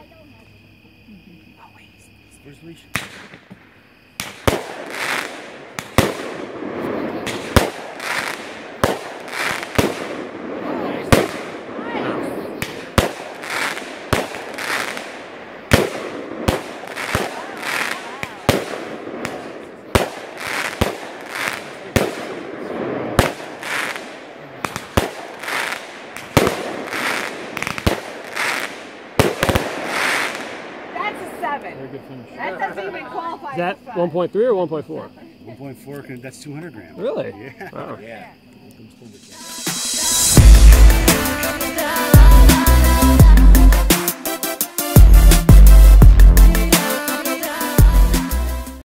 Mm-hmm. Where's Leash? 7. That doesn't even qualify. Is that 1.3 or 1.4? 1.4, that's 200 grams. Really? Yeah. Wow. yeah.